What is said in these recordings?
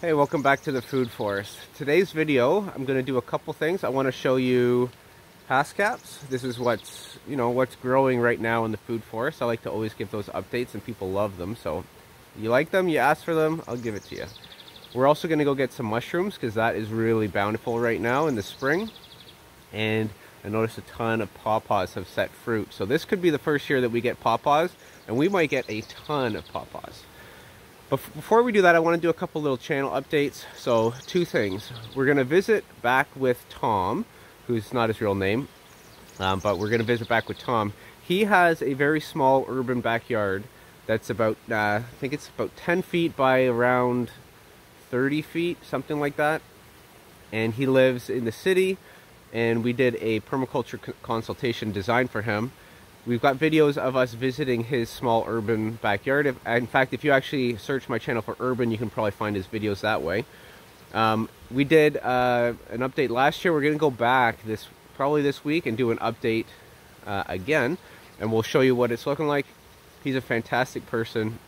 Hey, welcome back to the Food Forest. Today's video, I'm going to do a couple things. I want to show you Haskaps. This is what's, you know, what's growing right now in the food forest. I like to always give those updates and people love them. So you like them, you ask for them, I'll give it to you. We're also going to go get some mushrooms because that is really bountiful right now in the spring. And I noticed a ton of pawpaws have set fruit. So this could be the first year that we get pawpaws and we might get a ton of pawpaws. But before we do that, I want to do a couple little channel updates. So two things. We're going to visit back with Tom, who's not his real name, um, but we're going to visit back with Tom. He has a very small urban backyard that's about, uh, I think it's about 10 feet by around 30 feet, something like that. And he lives in the city, and we did a permaculture consultation design for him. We've got videos of us visiting his small urban backyard. If, in fact, if you actually search my channel for urban, you can probably find his videos that way. Um, we did uh, an update last year. We're going to go back this probably this week and do an update uh, again, and we'll show you what it's looking like. He's a fantastic person,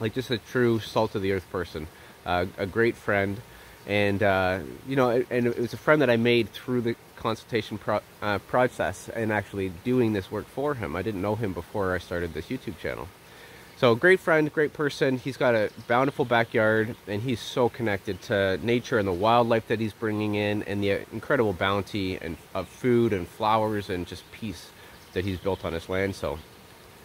like just a true salt of the earth person, uh, a great friend, and uh, you know, and it was a friend that I made through the consultation pro uh, process and actually doing this work for him. I didn't know him before I started this YouTube channel. So great friend, great person. He's got a bountiful backyard and he's so connected to nature and the wildlife that he's bringing in and the incredible bounty and of food and flowers and just peace that he's built on his land. So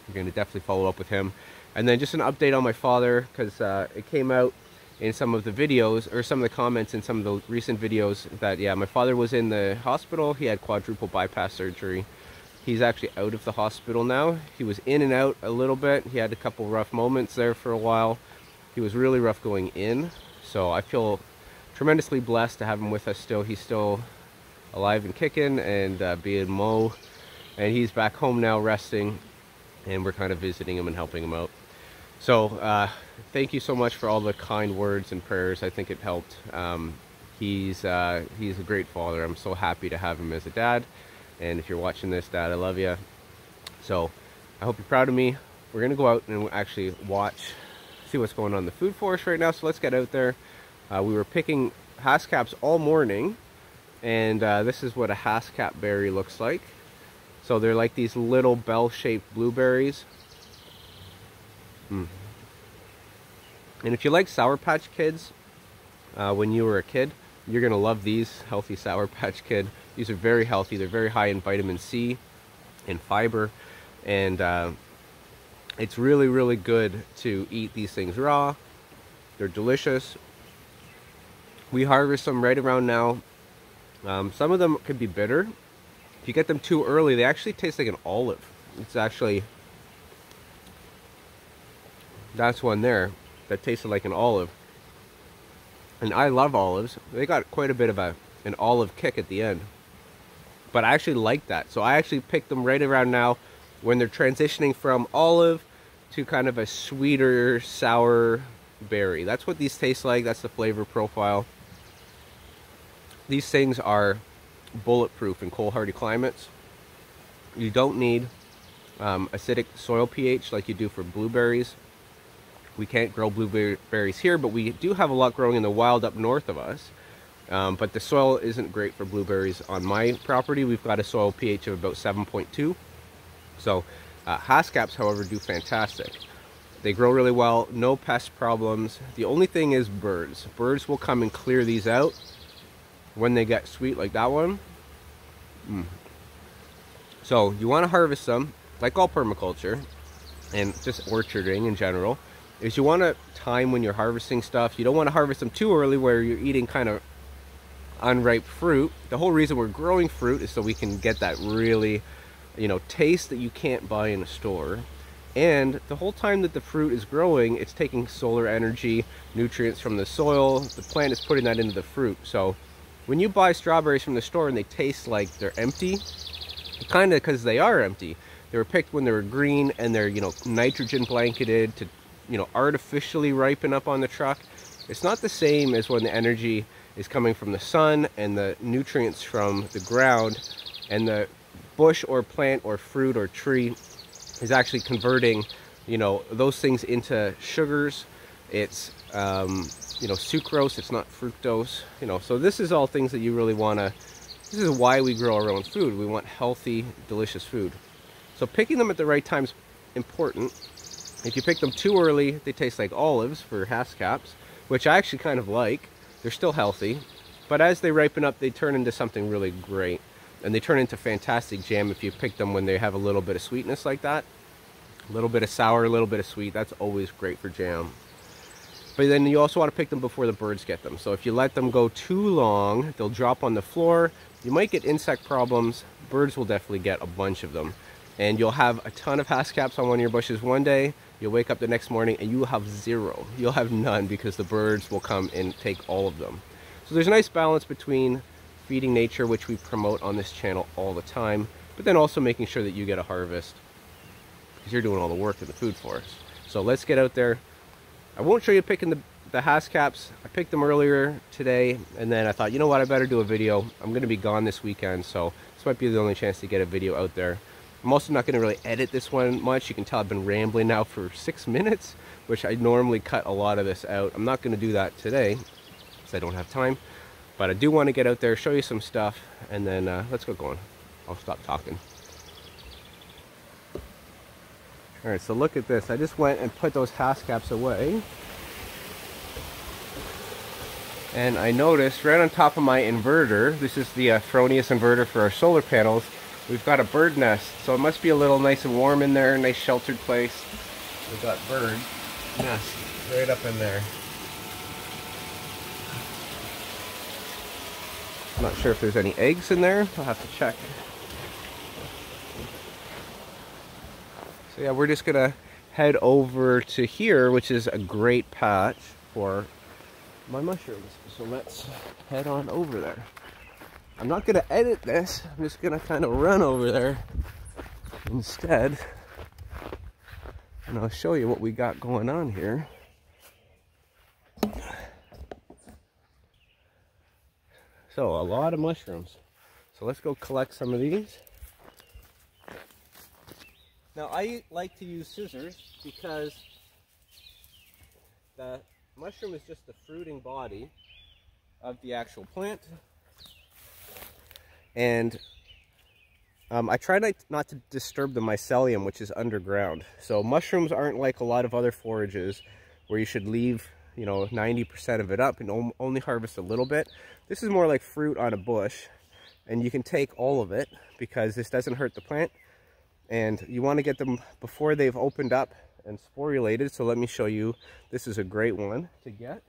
we're going to definitely follow up with him. And then just an update on my father because uh, it came out in some of the videos or some of the comments in some of the recent videos that yeah my father was in the hospital. He had quadruple bypass surgery. He's actually out of the hospital now. He was in and out a little bit. He had a couple rough moments there for a while. He was really rough going in. So I feel tremendously blessed to have him with us still. He's still alive and kicking and uh, being Mo. And he's back home now resting and we're kind of visiting him and helping him out so uh, thank you so much for all the kind words and prayers. I think it helped. Um, he's uh, he's a great father. I'm so happy to have him as a dad. And if you're watching this, Dad, I love you. So I hope you're proud of me. We're gonna go out and actually watch, see what's going on in the food forest right now. So let's get out there. Uh, we were picking haskaps all morning, and uh, this is what a haskap berry looks like. So they're like these little bell-shaped blueberries. Mm. And if you like Sour Patch Kids uh, when you were a kid, you're going to love these Healthy Sour Patch Kid. These are very healthy. They're very high in vitamin C and fiber. And uh, it's really, really good to eat these things raw. They're delicious. We harvest them right around now. Um, some of them can be bitter. If you get them too early, they actually taste like an olive. It's actually that's one there that tasted like an olive. And I love olives. They got quite a bit of a an olive kick at the end. But I actually like that. So I actually picked them right around now when they're transitioning from olive to kind of a sweeter, sour berry. That's what these taste like. That's the flavor profile. These things are bulletproof in cold hardy climates. You don't need um, acidic soil pH like you do for blueberries we can't grow blueberries here, but we do have a lot growing in the wild up north of us. Um, but the soil isn't great for blueberries on my property. We've got a soil pH of about 7.2. So uh, Haskaps, however, do fantastic. They grow really well, no pest problems. The only thing is birds. Birds will come and clear these out when they get sweet like that one. Mm. So you want to harvest them, like all permaculture, and just orcharding in general is you want to time when you're harvesting stuff. You don't want to harvest them too early where you're eating kind of unripe fruit. The whole reason we're growing fruit is so we can get that really, you know, taste that you can't buy in a store. And the whole time that the fruit is growing, it's taking solar energy, nutrients from the soil. The plant is putting that into the fruit. So when you buy strawberries from the store and they taste like they're empty, kind of because they are empty. They were picked when they were green and they're, you know, nitrogen blanketed to you know, artificially ripen up on the truck. It's not the same as when the energy is coming from the sun and the nutrients from the ground and the bush or plant or fruit or tree is actually converting, you know, those things into sugars. It's um, you know, sucrose, it's not fructose, you know. So this is all things that you really want to, this is why we grow our own food. We want healthy, delicious food. So picking them at the right time is important. If you pick them too early, they taste like olives for Haskaps, which I actually kind of like. They're still healthy, but as they ripen up, they turn into something really great. And they turn into fantastic jam if you pick them when they have a little bit of sweetness like that. A little bit of sour, a little bit of sweet. That's always great for jam. But then you also want to pick them before the birds get them. So if you let them go too long, they'll drop on the floor. You might get insect problems. Birds will definitely get a bunch of them. And you'll have a ton of Haskaps on one of your bushes one day. You'll wake up the next morning and you will have zero. You'll have none because the birds will come and take all of them. So there's a nice balance between feeding nature, which we promote on this channel all the time, but then also making sure that you get a harvest because you're doing all the work in the food forest. So let's get out there, I won't show you picking the, the Haskaps. I picked them earlier today, and then I thought, you know what, I better do a video. I'm going to be gone this weekend, so this might be the only chance to get a video out there. I'm also not going to really edit this one much. You can tell I've been rambling now for six minutes, which I normally cut a lot of this out. I'm not going to do that today, because I don't have time. But I do want to get out there, show you some stuff, and then uh, let's go going. I'll stop talking. All right, so look at this. I just went and put those Haskaps away. And I noticed right on top of my inverter, this is the uh, Fronius inverter for our solar panels, we've got a bird nest. So it must be a little nice and warm in there, nice sheltered place. We've got bird nest right up in there. I'm not sure if there's any eggs in there. I'll have to check. So yeah, we're just gonna head over to here, which is a great patch for my mushrooms. So let's head on over there. I'm not gonna edit this, I'm just gonna kind of run over there instead. And I'll show you what we got going on here. So a lot of mushrooms. So let's go collect some of these. Now I like to use scissors because the mushroom is just the fruiting body of the actual plant. And um, I try not, not to disturb the mycelium, which is underground. So mushrooms aren't like a lot of other forages where you should leave, you know, 90% of it up and only harvest a little bit. This is more like fruit on a bush and you can take all of it because this doesn't hurt the plant and you want to get them before they've opened up and sporulated so let me show you this is a great one to get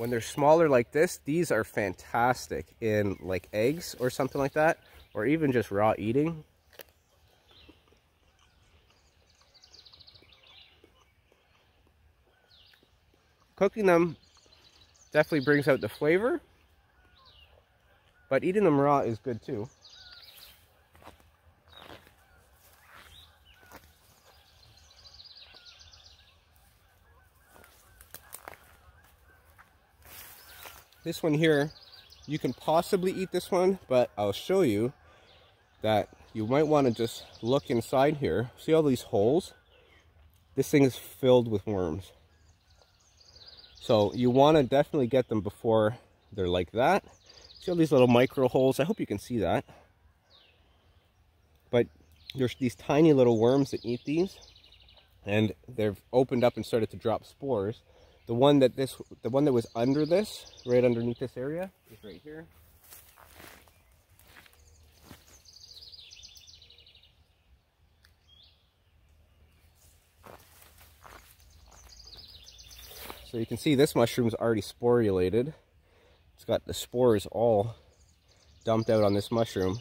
when they're smaller like this these are fantastic in like eggs or something like that or even just raw eating cooking them definitely brings out the flavor but eating them raw is good too. This one here, you can possibly eat this one, but I'll show you that you might want to just look inside here. See all these holes? This thing is filled with worms. So you want to definitely get them before they're like that. See all these little micro holes? I hope you can see that. But there's these tiny little worms that eat these. And they've opened up and started to drop spores. The one that this, the one that was under this, right underneath this area, is right here. So you can see this mushroom's already sporulated. It's got the spores all dumped out on this mushroom.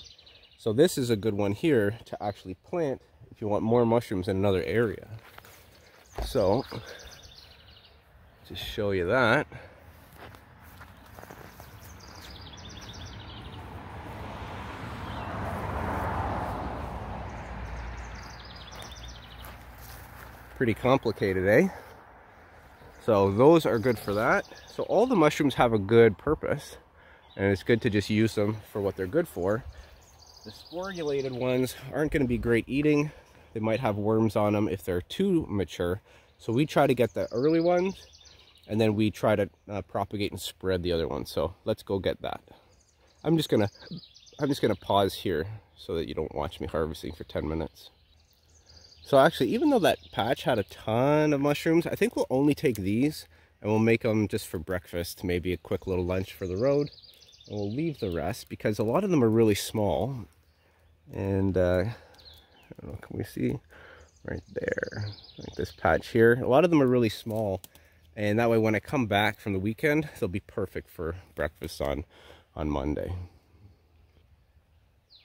So this is a good one here to actually plant if you want more mushrooms in another area. So, to show you that. Pretty complicated, eh? So those are good for that. So all the mushrooms have a good purpose and it's good to just use them for what they're good for. The sporulated ones aren't going to be great eating. they might have worms on them if they're too mature. So we try to get the early ones and then we try to uh, propagate and spread the other ones. So let's go get that. I'm just gonna, I'm just gonna pause here so that you don't watch me harvesting for 10 minutes. So actually, even though that patch had a ton of mushrooms, I think we'll only take these and we'll make them just for breakfast, maybe a quick little lunch for the road. And we'll leave the rest because a lot of them are really small. And uh, I don't know, can we see? Right there, like this patch here. A lot of them are really small. And that way when I come back from the weekend, they'll be perfect for breakfast on, on Monday.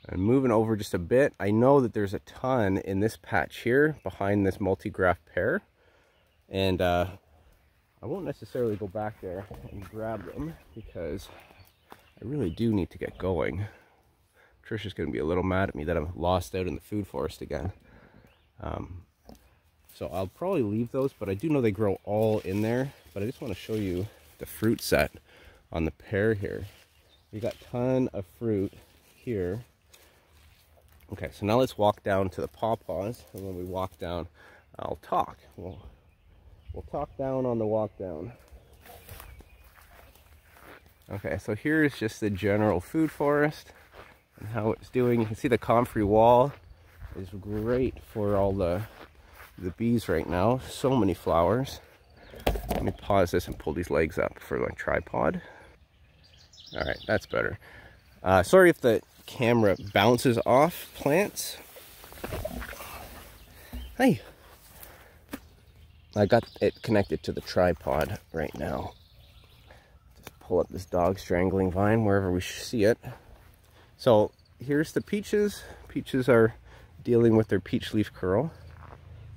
And moving over just a bit, I know that there's a ton in this patch here behind this multi-graft pear. And uh, I won't necessarily go back there and grab them because I really do need to get going. Trisha's going to be a little mad at me that I'm lost out in the food forest again. Um, so I'll probably leave those, but I do know they grow all in there. But I just want to show you the fruit set on the pear here. We got ton of fruit here. Okay, so now let's walk down to the pawpaws. And when we walk down, I'll talk. We'll, we'll talk down on the walk down. Okay, so here's just the general food forest and how it's doing. You can see the comfrey wall is great for all the the bees right now. So many flowers. Let me pause this and pull these legs up for my tripod. All right, that's better. Uh, sorry if the camera bounces off plants. Hey. I got it connected to the tripod right now. Just pull up this dog strangling vine wherever we see it. So here's the peaches. Peaches are dealing with their peach leaf curl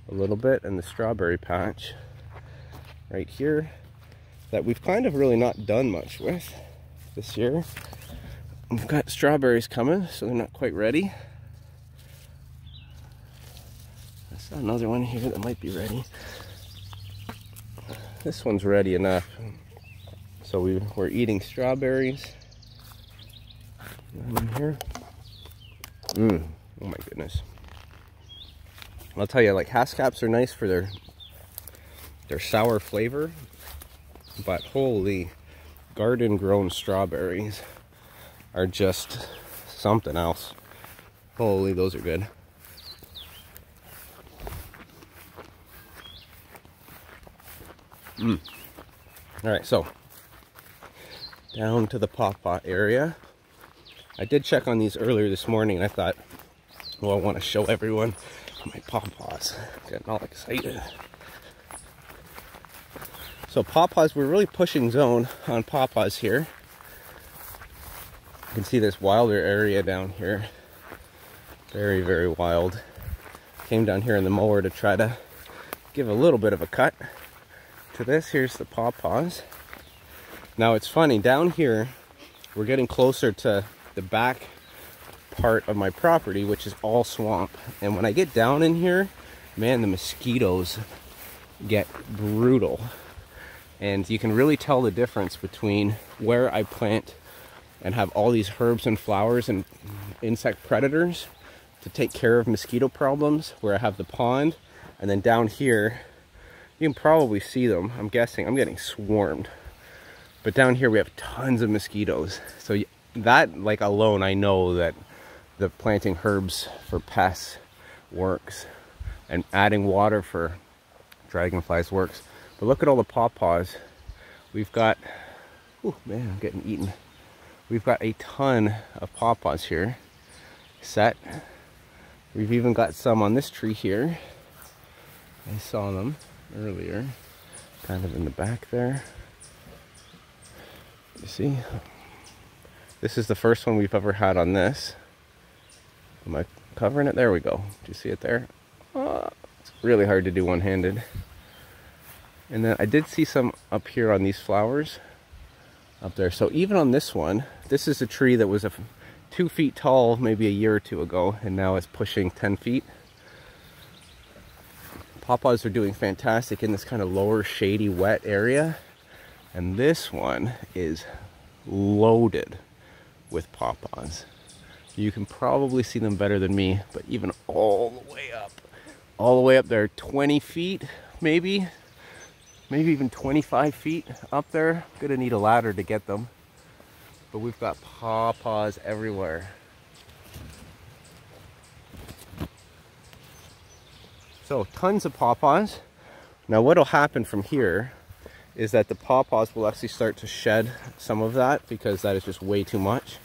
a little bit and the strawberry patch right here that we've kind of really not done much with this year. We've got strawberries coming, so they're not quite ready. I saw another one here that might be ready. This one's ready enough. So we, we're eating strawberries. here. Mmm, oh my goodness. I'll tell you, like Haskaps are nice for their their sour flavor, but holy garden grown strawberries are just something else. Holy, those are good. Mm. All right, so down to the pawpaw area. I did check on these earlier this morning. And I thought, well, I want to show everyone my pawpaws. Getting all excited. So pawpaws, we're really pushing zone on pawpaws here. You can see this wilder area down here. Very, very wild. Came down here in the mower to try to give a little bit of a cut to this. Here's the pawpaws. Now it's funny, down here, we're getting closer to the back part of my property, which is all swamp. And when I get down in here, man, the mosquitoes get brutal. And you can really tell the difference between where I plant and have all these herbs and flowers and insect predators to take care of mosquito problems, where I have the pond. And then down here, you can probably see them. I'm guessing, I'm getting swarmed. But down here we have tons of mosquitoes. So that, like alone, I know that the planting herbs for pests works and adding water for dragonflies works. But look at all the pawpaws. We've got, oh man, I'm getting eaten. We've got a ton of pawpaws here set. We've even got some on this tree here. I saw them earlier, kind of in the back there. You see? This is the first one we've ever had on this. Am I covering it? There we go. Do you see it there? Oh, it's really hard to do one-handed. And then I did see some up here on these flowers up there. So even on this one, this is a tree that was a two feet tall maybe a year or two ago, and now it's pushing 10 feet. Pawpaws are doing fantastic in this kind of lower shady wet area. And this one is loaded with pawpaws. You can probably see them better than me, but even all the way up. All the way up there 20 feet maybe maybe even 25 feet up there. Gonna need a ladder to get them but we've got pawpaws everywhere. So tons of pawpaws. Now what'll happen from here is that the pawpaws will actually start to shed some of that because that is just way too much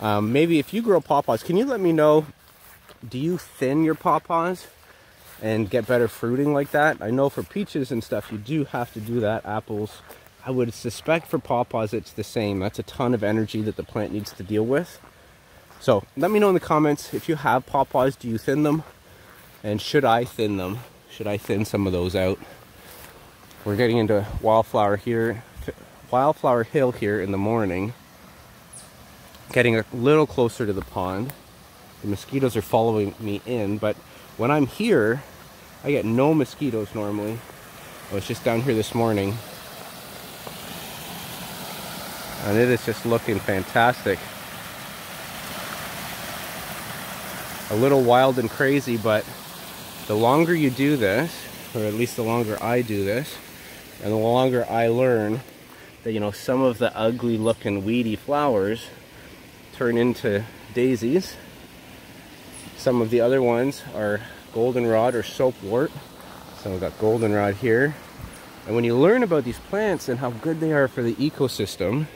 um, maybe if you grow pawpaws can you let me know do you thin your pawpaws and get better fruiting like that. I know for peaches and stuff, you do have to do that. Apples, I would suspect for pawpaws it's the same. That's a ton of energy that the plant needs to deal with. So let me know in the comments if you have pawpaws, do you thin them? And should I thin them? Should I thin some of those out? We're getting into wildflower here, wildflower hill here in the morning. Getting a little closer to the pond. The mosquitoes are following me in, but when I'm here, I get no mosquitoes normally. I was just down here this morning. And it is just looking fantastic. A little wild and crazy, but the longer you do this, or at least the longer I do this, and the longer I learn that, you know, some of the ugly looking weedy flowers turn into daisies some of the other ones are goldenrod or soapwort. So we've got goldenrod here. And when you learn about these plants and how good they are for the ecosystem,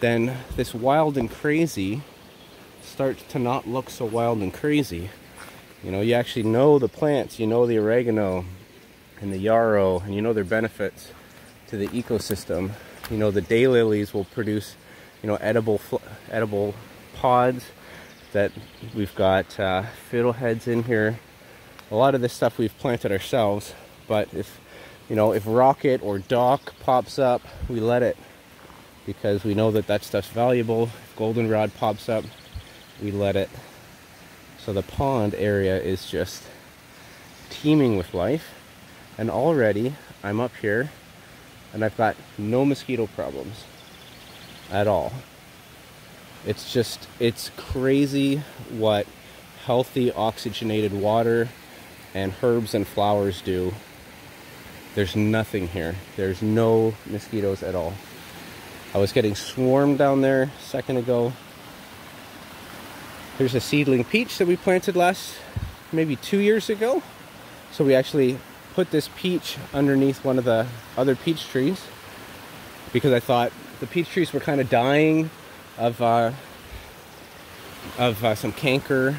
then this wild and crazy starts to not look so wild and crazy. You know, you actually know the plants, you know the oregano and the yarrow, and you know their benefits to the ecosystem. You know, the daylilies will produce, you know, edible edible pods that we've got uh, fiddleheads in here. A lot of this stuff we've planted ourselves, but if you know if rocket or dock pops up, we let it because we know that that stuff's valuable. If goldenrod pops up, we let it. So the pond area is just teeming with life, and already I'm up here, and I've got no mosquito problems at all. It's just, it's crazy what healthy oxygenated water and herbs and flowers do. There's nothing here. There's no mosquitoes at all. I was getting swarmed down there a second ago. There's a seedling peach that we planted last, maybe two years ago. So we actually put this peach underneath one of the other peach trees because I thought the peach trees were kind of dying of uh, of uh, some canker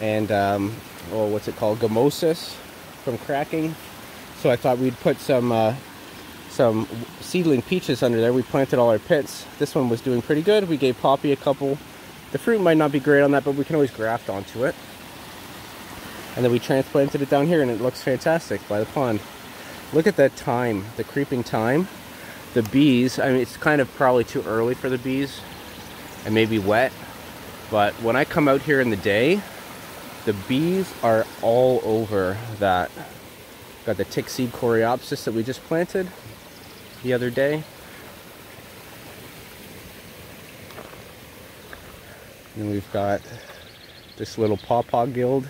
and um, oh, what's it called, gummosis from cracking. So I thought we'd put some uh, some seedling peaches under there. We planted all our pits. This one was doing pretty good. We gave Poppy a couple. The fruit might not be great on that, but we can always graft onto it. And then we transplanted it down here, and it looks fantastic by the pond. Look at that thyme, the creeping thyme. The bees, I mean, it's kind of probably too early for the bees and maybe wet. But when I come out here in the day, the bees are all over that. Got the tick seed coreopsis that we just planted the other day. And we've got this little pawpaw guild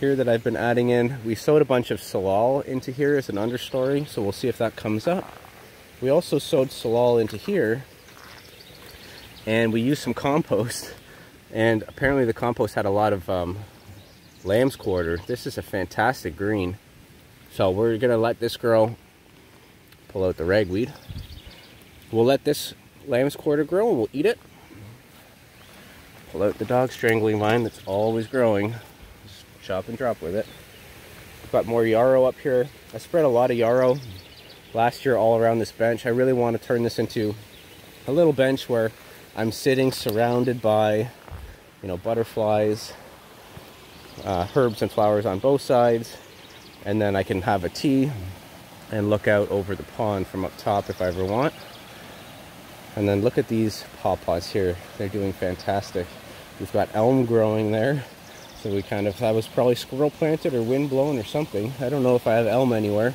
here that I've been adding in. We sowed a bunch of salal into here as an understory, so we'll see if that comes up. We also sowed salal into here and we used some compost and apparently the compost had a lot of um, lamb's quarter. This is a fantastic green. So we're gonna let this grow, pull out the ragweed. We'll let this lamb's quarter grow and we'll eat it. Pull out the dog strangling vine that's always growing. Just chop and drop with it. Got more yarrow up here. I spread a lot of yarrow last year all around this bench. I really want to turn this into a little bench where I'm sitting surrounded by, you know, butterflies, uh, herbs and flowers on both sides, and then I can have a tea and look out over the pond from up top if I ever want. And then look at these pawpaws here. They're doing fantastic. We've got elm growing there. So we kind of, that was probably squirrel planted or wind blown or something. I don't know if I have elm anywhere.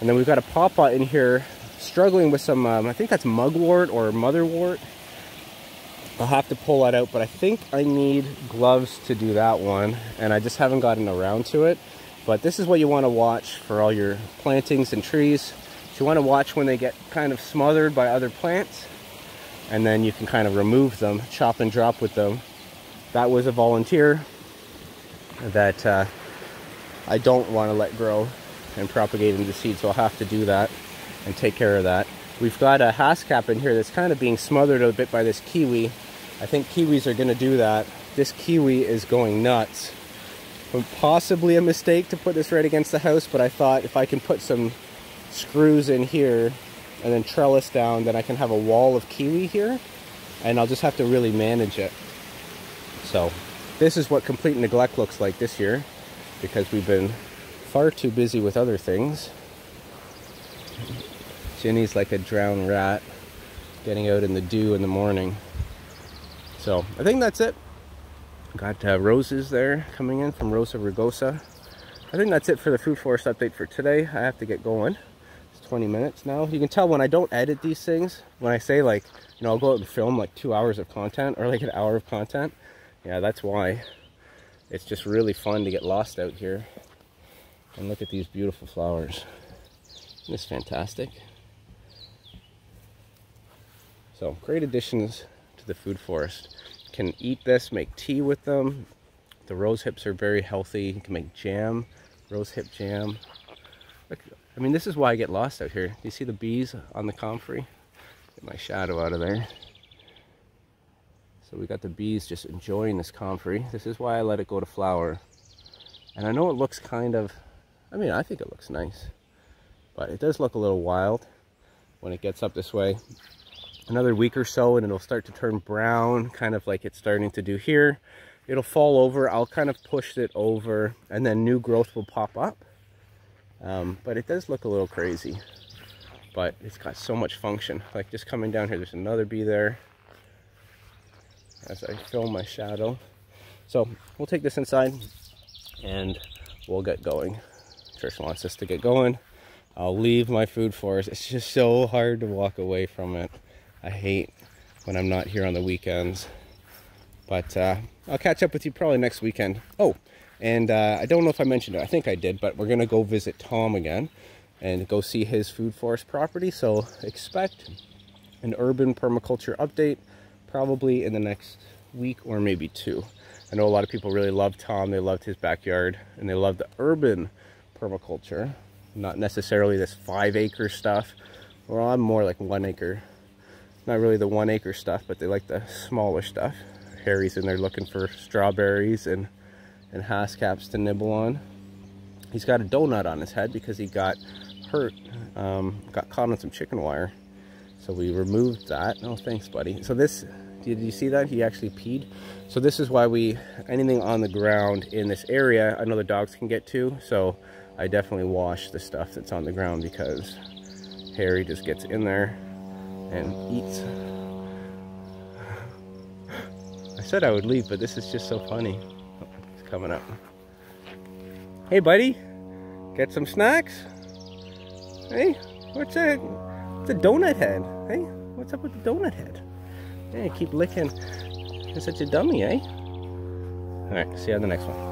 And then we've got a pawpaw in here struggling with some, um, I think that's mugwort or motherwort I'll have to pull that out, but I think I need gloves to do that one, and I just haven't gotten around to it. But this is what you want to watch for all your plantings and trees. you want to watch when they get kind of smothered by other plants, and then you can kind of remove them, chop and drop with them. That was a volunteer that uh, I don't want to let grow and propagate into seed, so I'll have to do that and take care of that. We've got a Haskap in here that's kind of being smothered a bit by this kiwi. I think kiwis are to do that. This kiwi is going nuts. Possibly a mistake to put this right against the house, but I thought if I can put some screws in here and then trellis down, then I can have a wall of kiwi here, and I'll just have to really manage it. So this is what complete neglect looks like this year, because we've been far too busy with other things. Jenny's like a drowned rat getting out in the dew in the morning. So I think that's it. Got uh, roses there coming in from Rosa rugosa. I think that's it for the food forest update for today. I have to get going. It's 20 minutes now. You can tell when I don't edit these things, when I say like, you know, I'll go out and film like two hours of content or like an hour of content. Yeah, that's why. It's just really fun to get lost out here. And look at these beautiful flowers. Isn't this fantastic? So great additions to the food forest. can eat this, make tea with them. The rose hips are very healthy. You can make jam, rose hip jam. Look, I mean, this is why I get lost out here. You see the bees on the comfrey? Get my shadow out of there. So we got the bees just enjoying this comfrey. This is why I let it go to flower. And I know it looks kind of I mean, I think it looks nice, but it does look a little wild when it gets up this way. Another week or so and it'll start to turn brown, kind of like it's starting to do here. It'll fall over, I'll kind of push it over and then new growth will pop up. Um, but it does look a little crazy, but it's got so much function. Like just coming down here, there's another bee there as I film my shadow. So we'll take this inside and we'll get going. Trish wants us to get going. I'll leave my food forest. It's just so hard to walk away from it. I hate when I'm not here on the weekends. But uh, I'll catch up with you probably next weekend. Oh, and uh, I don't know if I mentioned it. I think I did, but we're going to go visit Tom again and go see his food forest property. So expect an urban permaculture update probably in the next week or maybe two. I know a lot of people really love Tom. They loved his backyard and they love the urban permaculture, not necessarily this five acre stuff. Well, I'm more like one acre. Not really the one acre stuff, but they like the smaller stuff. Harry's in there looking for strawberries and, and Haskaps to nibble on. He's got a donut on his head because he got hurt, um, got caught on some chicken wire. So we removed that. Oh, thanks, buddy. So this, did you see that? He actually peed. So this is why we, anything on the ground in this area, I know the dogs can get to. So I definitely wash the stuff that's on the ground because Harry just gets in there and eats. I said I would leave, but this is just so funny. It's coming up. Hey, buddy, get some snacks? Hey, what's that? It's a donut head. Hey, what's up with the donut head? Hey, keep licking. You're such a dummy, eh? All right, see you on the next one.